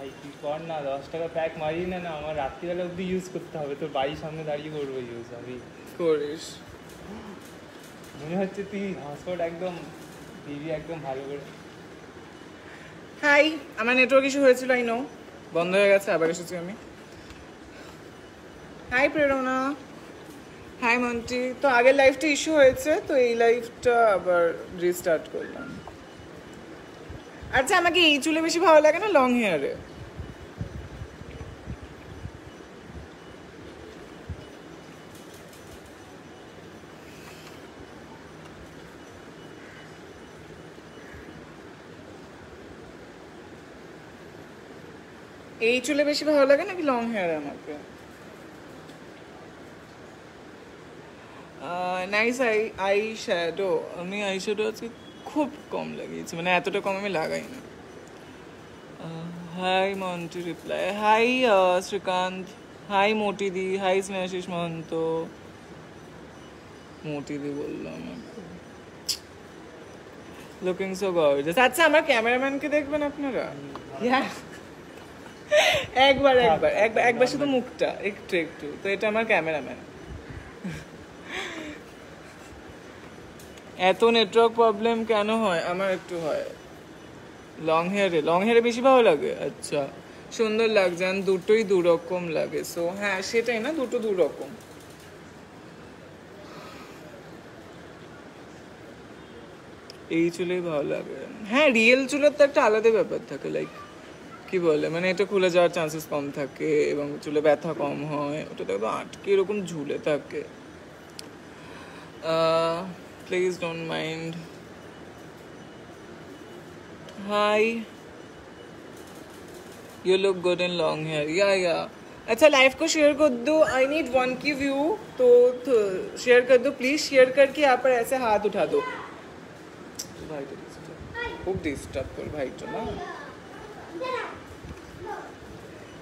ভাই তুই কর না? দশ টাকা প্যাক মারি না না আমার রাত্রিবেলা অব্দি ইউজ করতে হবে। তোর বাড়ির সামনে দাঁড়িয়ে করব ইউজ আমি। করিস। মনে হচ্ছে তুই হটস্পট একদম দিবি একদম ভালো করে। হাই আমার নেটওয়ার্ক ইস্যু হয়েছিল আই নো বন্ধ হয়ে গেছে আবার এসেছি আমি। হাই প্রেরণা। হাই মন্টি। তো আগের লাইফটা ইস্যু হয়েছে তো এই লাইফটা আবার রিস্টার্ট করলাম। আচ্ছা আমাকে এই চুলে বেশি ভালো লাগে না লং হেয়ারে এই চুলে বেশি ভালো লাগে নাকি লং হেয়ার আমাকে নাইস আই আই শ্যাডো আমি আই শ্যাডো আজকে খুব কম লাগিয়েছি মানে এতটা কম আমি লাগাই না hi Monti reply hi Srikanth hi মোটিদি hi Snehashis Mahanta মোটিদি বললাম লুকিং সো গর্জাস আচ্ছা আমার ক্যামেরাম্যানকে দেখবেন আপনারা? Yeah. একবার একবার একবার একবার শুধু মুখটা, একটু একটু। তো এটা আমার ক্যামেরাম্যান। এত নেটওয়ার্ক প্রবলেম কেন হয়? আমার একটু হয়। লং হেয়ারে লং হেয়ারে বেশি ভালো লাগে? আচ্ছা। সুন্দর লাগছে আর দুটোই দু রকম লাগে। সো হ্যাঁ সেটাই না, দুটো দু রকম এই চুলেই ভালো লাগে। হ্যাঁ রিয়েল চুলের তো একটা আলাদা ব্যাপার থাকে লাইক কি বলে মানে এটা খুলে যাওয়ার চান্সেস কম থাকে এবং চুলে ব্যথা কম হয় ওটা তো একদম আটকে এরকম ঝুলে থাকে please don't mind hi you look good in long hair या या अच्छा लाइव को शेयर कर दो I need one K view तो, तो शेयर कर दो प्लीज शेयर करके यहाँ पर ऐसे हाथ उठा दो भाई तो disturb- খুব ডিস্টার্ব কর ভাইটা না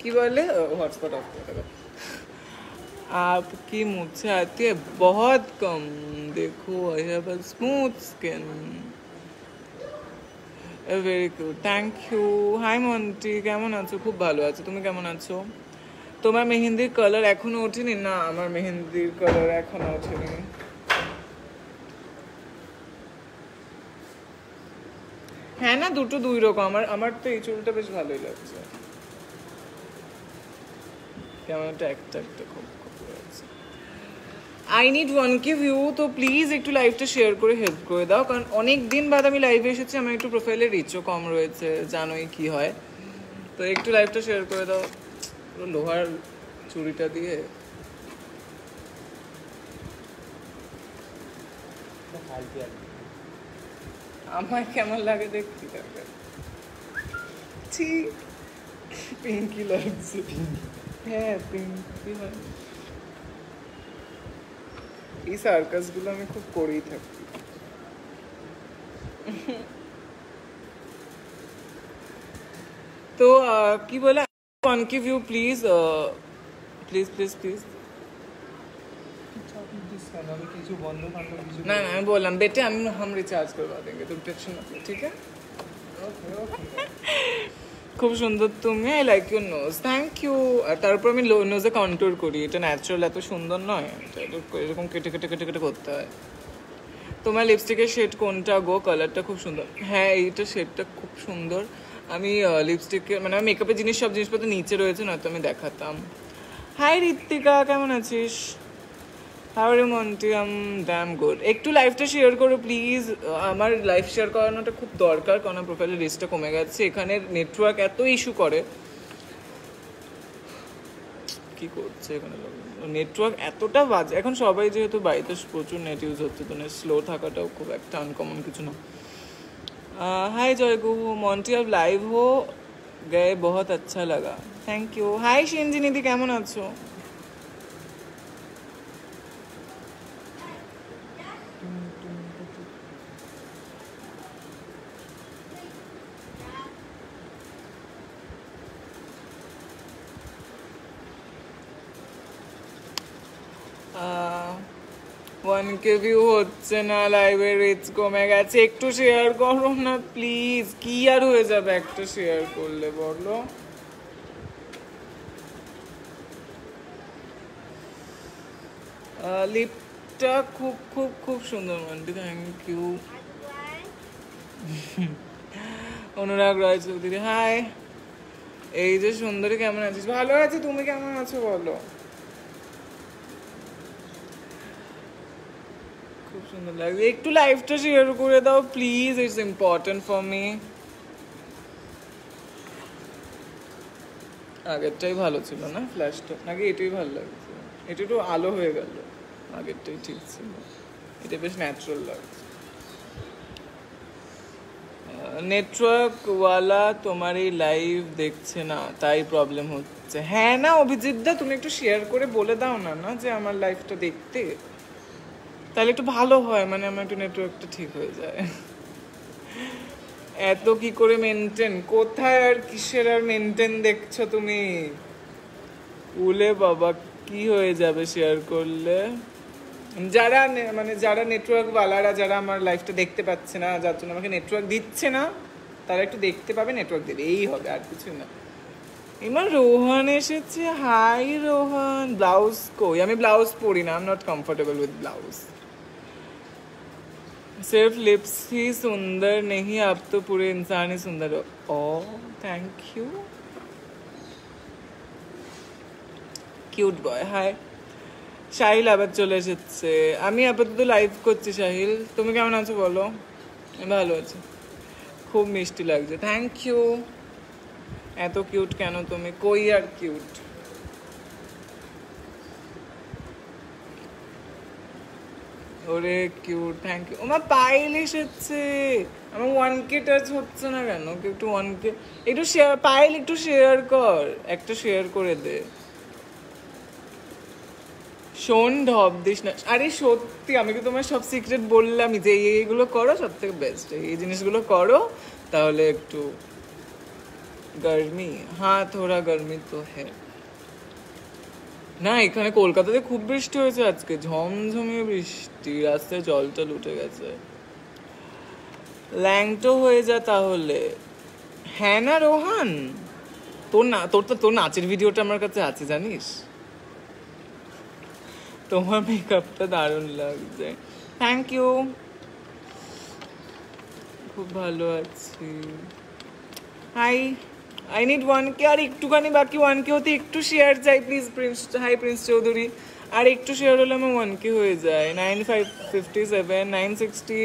কি বলে हॉटस्पॉट ऑफ कर देगा आपकी मुझसे आती है बहुत कम देखो I have a smooth skin very good thank you hi Monty কেমন আছো খুব ভালো আছো তুমি কেমন আছো তোমার মেহেন্দির কালার এখনো ওঠেনি না আমার মেহেন্দির কালার এখনো ওঠেনি হ্যাঁ না দুটো দুই রকম আমার আমার তো এই চুলটা বেশ ভালোই লাগছে কেমন একটা একটা একটা খুব I need one K view তো প্লিজ একটু লাইভটা শেয়ার করে হেল্প করে দাও, কারণ অনেক দিন বাদ আমি লাইভে এসেছি, আমার একটু প্রোফাইলে রিচও কম রয়েছে, জানোই কি হয়। তো একটু লাইভটা শেয়ার করে দাও লোহার চুরিটা দিয়ে। আমার কেমন লাগে থাকে ঠিক পিঙ্কি লাগছে। পিঙ্কি হয় এই সার্কাস গুলো আমি খুব করেই থাকি তো আহ, কি বলে one K view please please please please चाकू दिस का ना, अभी কিছু বন্ধ বান্ধব কিছু না না আমি বললাম বেটে আমি हम रिचार्ज करवा देंगे तुम टेंशन मत लो ठीक है ওকে ওকে খুব সুন্দর তুমি I like your nose thank you আর তারপর আমি লো নোজে কন্ট্রোল করি, এটা ন্যাচারাল এত সুন্দর নয়। এরকম কেটে কেটে কেটে কেটে করতে হয়। তোমার লিপস্টিকের শেড কোনটা গো? কালারটা খুব সুন্দর। হ্যাঁ এইটা শেডটা খুব সুন্দর। আমি লিপস্টিকের মানে মেকআপের জিনিস, সব জিনিসপত্র নিচে রয়েছে, নয়তো আমি দেখাতাম। হাই ঋত্বিকা, কেমন আছিস? তাহলে রে মন্টি আম দ্যাম গুড একটু লাইফটা শেয়ার করো প্লিজ আমার লাইফ শেয়ার করানোটা খুব দরকার, কারণ প্রোফাইলের রেসটা কমে গেছে। এখানে নেটওয়ার্ক এত ইস্যু করে। কি করছে এখানে নেটওয়ার্ক এতটা বাজে। এখন সবাই যেহেতু বাড়িতে প্রচুর নেট ইউজ হচ্ছে, তো স্লো থাকাটাও খুব একটা আনকমন কিছু না। হাই জয়গু মন্টি অফ লাইভ হো। গায়ে বহুত আচ্ছা লাগা। থ্যাংক ইউ হাই সিনজিনিদি কেমন আছো? ওয়ানকে ভিউ হচ্ছে না লাইভের রেটস কমে গেছে। একটু শেয়ার করো না প্লিজ কি আর হয়ে যাবে একটু শেয়ার করলে, বলো? লিপটা খুব খুব খুব সুন্দর Monti thank you Anurag Roy Chowdhury hi এই যে সুন্দরী কেমন আছিস? ভালো আছি, তুমি কেমন আছো, বলো? সুন্দর লাগছে একটু লাইভটা শেয়ার করে দাও please it's important for me আগেরটাই ভালো ছিল না ফ্ল্যাশটা নাকি এটাই ভালো লাগছে? এটা একটু আলো হয়ে গেল। আগেরটাই ঠিক ছিল। এটা বেশ ন্যাচারাল লাগছে। নেটওয়ার্ক ওয়ালা তোমার এই লাইভ দেখছে না, তাই প্রবলেম হচ্ছে। হ্যাঁ না, অভিজিৎ দা, তুমি একটু শেয়ার করে বলে দাও না না, যে আমার লাইফটা দেখতে। তাহলে একটু ভালো হয় মানে আমার একটু নেটওয়ার্কটা ঠিক হয়ে যায়। এত কি করে মেনটেন কোথায় আর কিসের আর মেনটেন দেখছ তুমি? উলে বাবা, কি হয়ে যাবে শেয়ার করলে? যারা মানে যারা নেটওয়ার্ক ওয়ালারা যারা আমার লাইফটা দেখতে পাচ্ছে না, যার জন্য আমাকে নেটওয়ার্ক দিচ্ছে না, তারা একটু দেখতে পাবে নেটওয়ার্ক দেবে। এই হবে, আর কিছু না। এবার রোহন এসেছে। হাই রোহন। ব্লাউজ কই? আমি ব্লাউজ পরি না I am not comfortable with blouse सिर्फ लिप्स ही सुंदर नहीं आप तो पूरे इंसान ही सुंदर हो oh thank you cute boy hi Sahil আবার চলে এসেছে আমি আপাতত লাইভ করছি সাহিল তুমি কেমন আছো বলো আমি ভালো আছি খুব মিষ্টি লাগছে থ্যাংক ইউ এত কিউট কেন তুমি কই আর কিউট ওরে কিউট থ্যাংক ইউ আমার পায়েল এসেছে। আমার ওয়ান কে টাচ হচ্ছে না কেন? কেউ একটু ওয়ান কে একটু শেয়ার পায়েল, একটু শেয়ার কর। একটা শেয়ার করে দে। শোন, ঢপ দিস না। আরে সত্যি, আমি কি তোমার সব সিক্রেট বললামই যে এই- এইগুলো করো, সব থেকে বেস্ট এই জিনিসগুলো করো, তাহলে একটু গরমি। হ্যাঁ থোড়া গরমি তো হ্যাঁ। না, এখানে কলকাতাতে খুব বৃষ্টি হয়েছে আজকে। ঝমঝমিয়ে বৃষ্টি, রাস্তায় জল টল উঠে গেছে। ল্যাংটো হয়ে যা তাহলে। হ্যাঁ না, রোহান? তোর না, তোর তো, তোর নাচের ভিডিওটা আমার কাছে আছে, জানিস? তোমার মেকআপটা দারুণ লাগছে। থ্যাংক ইউ খুব ভালো আছি। Hi I need one K আর একটুখানি বাকি ওয়ান কে হতে একটু শেয়ার চাই please Prince hi Prince Chowdhury আর একটু শেয়ার হলে আমার ওয়ান কে হয়ে যায়। Nine five fifty seven nine sixty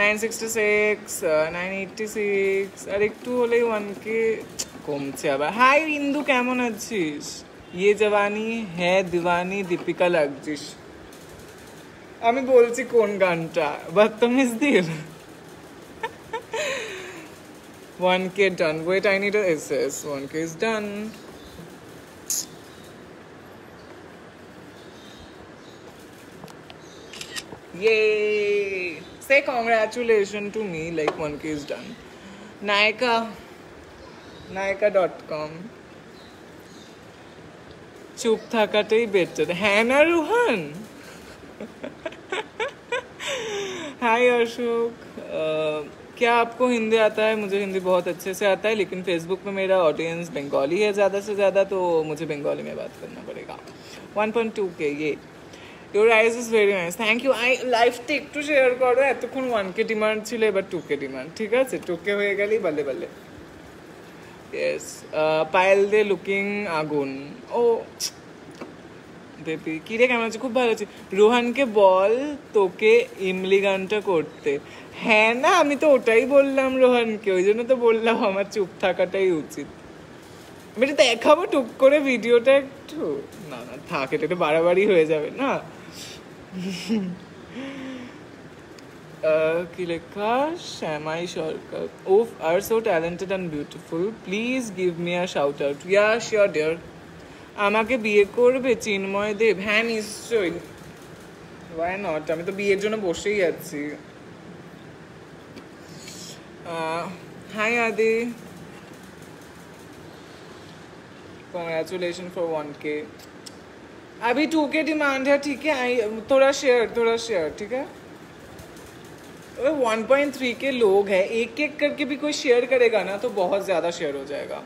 nine sixty six nine eighty six আর একটু হলেই ওয়ান কে কমছে আবার। হাই ইন্দু কেমন আছিস? ইয়ে জওয়ানি হ্যাঁ দিওয়ানি, দীপিকা লাগছিস। আমি বলছি কোন গানটা? বদতমিজ দিল One K done wait I need S S one K is done Yay! Say congratulations to me like 1k is done. Naika. Naika.com. চুপ থাকাটাই বেটার হ্যাঁ না রুহান हाय अशोक अह, क्या आपको हिंदी आता है मुझे हिंदी बहुत अच्छे से आता है लेकिन फेसबुक पे मेरा ऑडियंस बंगाली है ज़्यादा से ज़्यादा तो मुझे बंगाली में बात करना पड़ेगा 1.2 के ये your eyes is very nice thank you I লাইফটা একটু শেয়ার করো এতক্ষণ ওয়ান কে ডিমান্ড ছিল এবার টু কে ডিমান্ড ঠিক আছে টু কে হয়ে গেলেই বালে বালে ইয়েস পায়েল দে লুকিং আগুন ও বেবি কি রে, কেমন আছে? খুব ভালো আছি। রোহানকে বল তোকে ইমলি গানটা করতে। হ্যাঁ না, আমি তো ওটাই বললাম রোহানকে, ওই জন্য তো বললাম আমার চুপ থাকাটাই উচিত। আমি এটা দেখাবো টুক করে ভিডিওটা একটু। না না, থাক, এটা একটু বাড়াবাড়ি হয়ে যাবে, না? কি লেখা? শ্যামাই সরকার। ওফ, আর so talented and beautiful please give me a shout out yeah sure dear আমাকে বিয়ে করবে চিন্ময় দেব হ্যাঁ নিশ্চয়ই ওয়াই নট আমি তো বিয়ের জন্য বসেই আছি হাই আদি कॉन्ग्रेचुलेशन फॉर वन के अभी टू के डिमांड है ठीक है आई थोड़ा शेयर थोड़ा शेयर ठीक है वन पॉइंट थ्री के लोग हैं एक एक करके भी कोई शेयर करेगा ना तो बहुत ज़्यादा शेयर हो जाएगा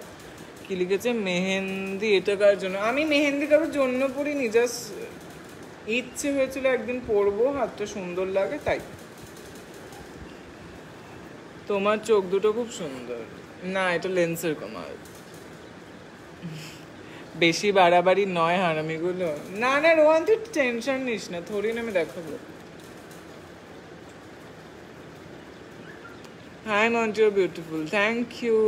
কি লিখেছে? মেহেন্দি, এটা কার জন্য? আমি মেহেন্দি কারোর জন্য পড়িনি জাস্ট ইচ্ছে হয়েছিল একদিন পরবো হাতটা সুন্দর লাগে, তাই। তোমার চোখ দুটো খুব সুন্দর। না, এটা লেন্সের কমাল বেশি বাড়াবাড়ি নয় হারামিগুলো। না না, রোহান, তুই টেনশন নিস না না আমি দেখাবো। Hi Monty you beautiful thank you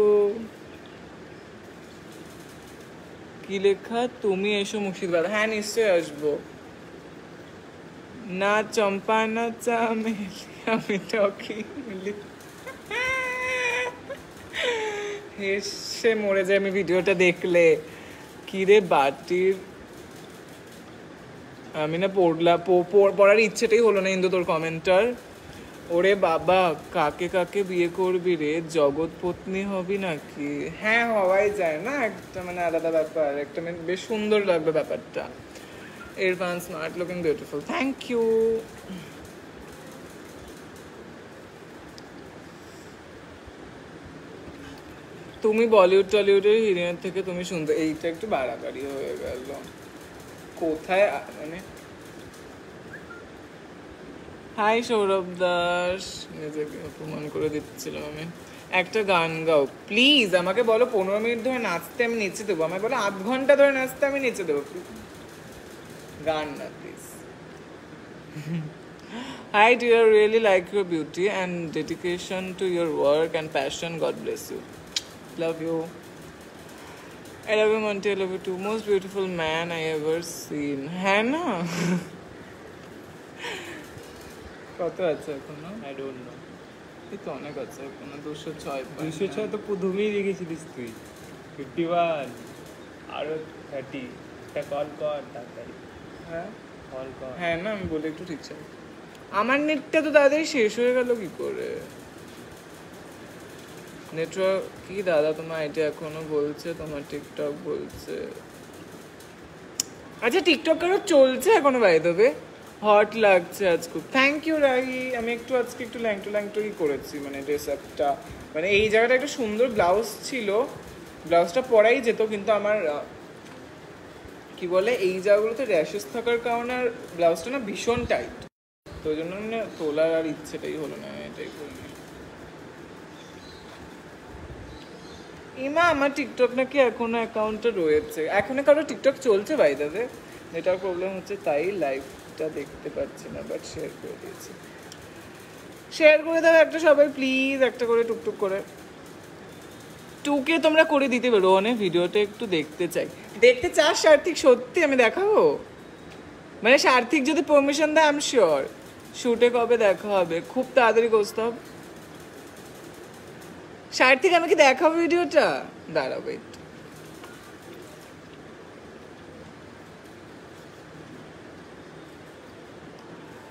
কি লেখা? তুমি এসো মুর্শিদাবাদ। হ্যাঁ নিশ্চয়ই আসব। না চম্পা, না চামেলি, আমি টকি হেসে মরে যায় আমি ভিডিওটা দেখলে। কিরে বাটির? আমি না পড়লা পড়ার ইচ্ছেটাই হলো না ইন্দু তোর কমেন্টার ওরে বাবা, কাকে কাকে বিয়ে করবি রে? জগৎ পত্নী হবি নাকি? হ্যাঁ হওয়াই যায় না। একটা মানে আলাদা ব্যাপার। একটা মানে বেশ সুন্দর লাগবে ব্যাপারটা। Irfan smart looking beautiful thank you তুমি বলিউড টলিউডের হিরোইন থেকে তুমি শুনতে এইটা একটু বাড়াবাড়ি হয়ে গেল। কোথায় মানে হাই সৌরভ দাস নিজেকে অপমান করে দিচ্ছিলাম আমি। একটা গান গাও। প্লিজ আমাকে বলো পনেরো মিনিট ধরে নাচতে আমি নেচে দেবো। আমাকে বলো আধ ঘণ্টা ধরে নাচতে আমি নেচে দেবো। গান না please hi D R really like your beauty and dedication to your work and passion God bless you love you I love you Monty I love you too most beautiful man I ever seen হ্যাঁ না কত আছে এখনও? I don't know এই তো অনেক আছে এখনও দুশো ছয় দুশো ছয় তো প্রথমেই রেখেছিলিস তুই। ফিফটি ওয়ান আরও থার্টি একটা কল কর তাড়াতাড়ি। হ্যাঁ? কল কর। হ্যাঁ না আমি বলে একটু ঠিক চাই। আমার নেটটা তো তাড়াতাড়ি শেষ হয়ে গেল কি করে? নেটওয়ার্ক কি দাদা তোমার আইডি এখনও বলছে? তোমার টিকটক বলছে। আচ্ছা টিকটক কারও চলছে এখনও বাই দেবে হট লাগছে আজ খুব থ্যাংক ইউ রাহি আমি একটু আজকে একটু ল্যাংটো ল্যাংটোই করেছি মানে ড্রেস আপটা মানে এই জায়গাটা একটা সুন্দর ব্লাউজ ছিল। ব্লাউজটা পরাই যেত, কিন্তু আমার কি বলে, এই জায়গাগুলোতে র্যাশেস থাকার কারণে আর ব্লাউজটা না ভীষণ টাইট তো ওই জন্য না তোলার আর ইচ্ছেটাই হলো না, এটাই করিনি ইমা, আমার টিকটক নাকি এখনও অ্যাকাউন্টে রয়েছে। এখনও কারও টিকটক চলছে ভাই দাদা যেটার প্রবলেম হচ্ছে তাই লাইভটা দেখতে পাচ্ছি না বাট শেয়ার করে দিয়েছি। শেয়ার করে দাও একটা সবাই প্লিজ একটা করে, টুকটুক করে। টুকে তোমরা করে দিতে পারো, অনেক ভিডিওটা একটু দেখতে চাই। দেখতে চাস, সার্থিক, সত্যি আমি দেখাবো? মানে সার্থিক যদি পারমিশন দেয় আম শিওর শুটে কবে দেখা হবে? খুব তাড়াতাড়ি করতে হবে। সার্থিক, আমি কি দেখাবো ভিডিওটা? দাঁড়াবো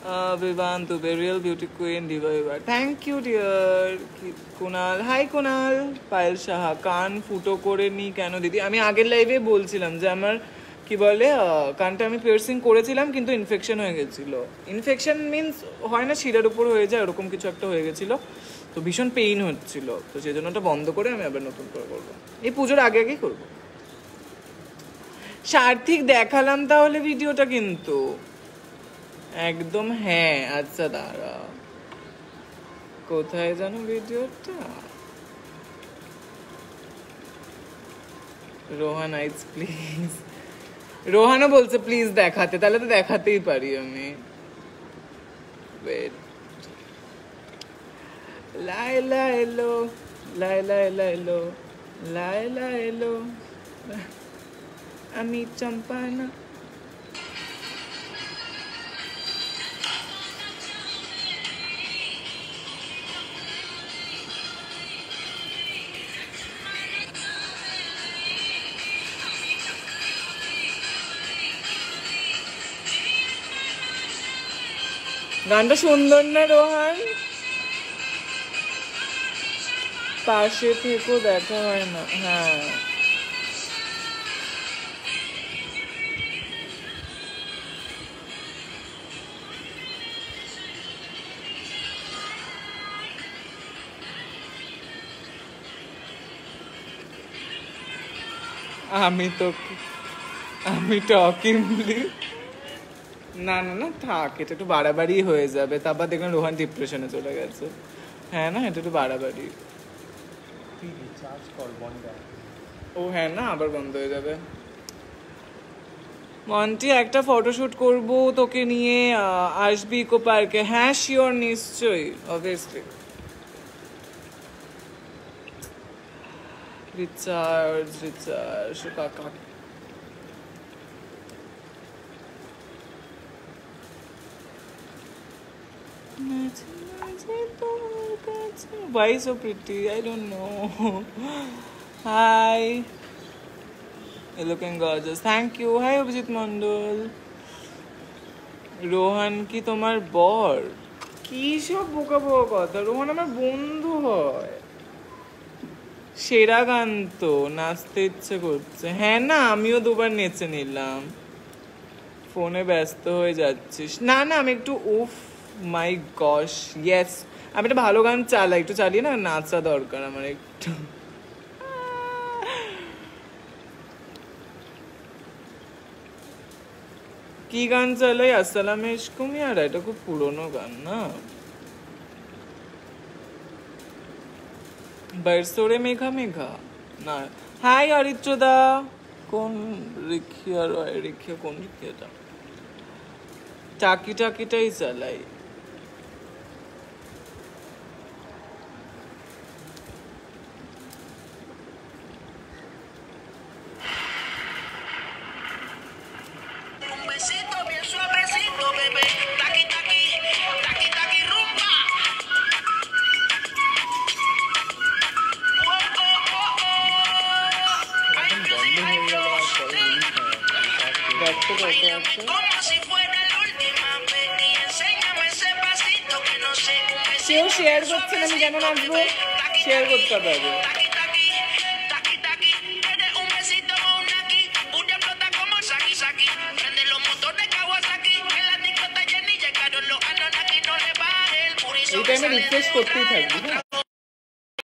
একটু Uh, Vivan Dubey, real beauty queen, diva viva. Thank you, dear. কি- কুনাল হাই কুনাল পায়েল সাহা কান ফুটো করে নি কেন দিদি আমি আগের লাইভে বলছিলাম যে আমার কি বলে কানটা আমি পিয়ার্সিং করেছিলাম কিন্তু ইনফেকশন হয়ে গেছিল। ইনফেকশন মিন্স হয় না শিরার উপর হয়ে যায় ওরকম কিছু একটা হয়ে গেছিল। তো ভীষণ পেইন হচ্ছিল। তো সেই জন্য ওটা বন্ধ করে আমি আবার নতুন করে করব। এই পুজোর আগে আগেই করব। সার্থিক দেখালাম তাহলে ভিডিওটা কিন্তু। একদম হ্যাঁ আচ্ছা দাঁড়া কোথায় জানো ভিডিওটা? রোহান আইজ প্লিজ। রোহানও বলছে, প্লিজ দেখাতে। তাহলে তো দেখাতেই পারি আমি। ওয়েট লাইলা এলো লাইলা এলা এলো লাইলা এলো আমি চম্পানা গানটা সুন্দর না রোহান? পাশে থেকেও দেখা হয় না। হ্যাঁ। আমি তো আমি টকিংলি না না না, থাক, এটা একটু বাড়াবাড়ি হয়ে যাবে। তারপর দেখলাম রোহান ডিপ্রেশনে চলে গেছে। হ্যাঁ না, এটা একটু বাড়াবাড়ি। ও হ্যাঁ না, আবার বন্ধ হয়ে যাবে। মন্টি, একটা ফটোশুট করব তোকে নিয়ে আসবি ইকো পার্কে। হ্যাঁ শিওর নিশ্চয়ই অবভিয়াসলি রিচার্জ রিচার্জ কাকা। Why so pretty? I don't know. Hi. You're looking gorgeous. Thank you. Hi, Abhijit Mondal Rohan কি তোমার বর কি সব বোকা বোকা কথা রোহান আমার বন্ধু হয় সেরা গান তো নাচতে ইচ্ছে করছে হ্যাঁ না আমিও দুবার নেচে নিলাম ফোনে ব্যস্ত হয়ে যাচ্ছিস না না আমি একটু উফ মাই গশ ইয়েস আমি একটা ভালো গান চালাই, একটু চালিয়ে না, নাচা দরকার আমার একটু। কি গান চালাই? আসসালাম ইশকুমি আর এটা খুব পুরনো গান না? বরসোরে মেঘা মেঘা, না। হাই অরিত্রদা, কোন রিখিয়া রয় রিখিয়া কোন রিখিয়াটা টাকি টাকিটাই চালাই। Jenny llegaron los Anunnaki. No le baje el puri এই টাইমে রিফ্রেশ করতেই থাকবি হ্যাঁ